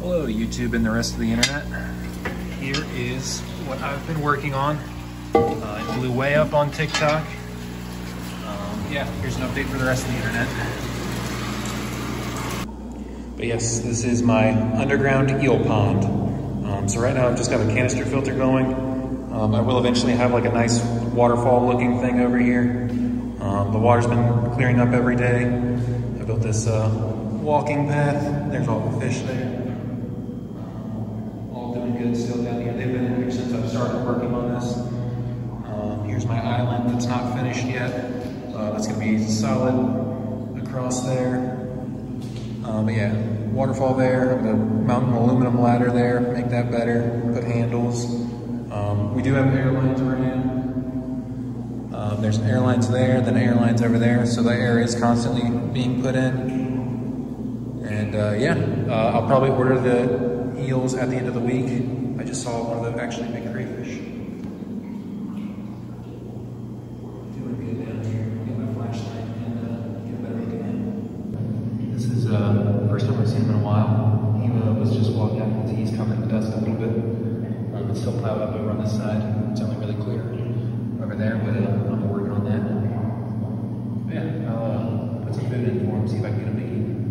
Hello YouTube and the rest of the internet. Here is what I've been working on. Uh, it blew way up on TikTok. Um, yeah, here's an update for the rest of the internet. But yes, this is my underground eel pond. Um, so right now I've just got a canister filter going. Um, I will eventually have like a nice waterfall looking thing over here. Um, the water's been clearing up every day. I built this uh, walking path. There's all the fish there. Good still down here. They've been here since I've started working on this. Um, here's my island that's not finished yet. Uh, that's gonna be solid across there. Um, but yeah, waterfall there, the mountain aluminum ladder there, make that better, put handles. Um, we do have airlines ran. Um, there's airlines there, then airlines over there, so the air is constantly being put in. And uh, yeah, uh, I'll probably order the eels at the end of the week. I just saw one of them actually big crayfish. Doing good down here. Get my flashlight and uh, get a better look at him. This is uh, first time I've seen him in a while. He uh, was just walking out because he's covered in the dust a little bit. Um, it's still plowed up over on this side. It's only really clear over there, but uh, I'm working on that. Yeah, I'll uh, put some food in for him, see if I can get him to eat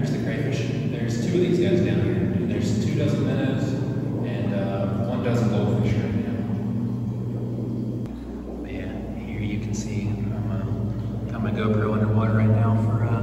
there's the crayfish. There's two of these guys down here. And there's two dozen minnows and uh, one dozen goldfish right now. Man, here you can see I'm, uh, got my GoPro underwater right now for uh,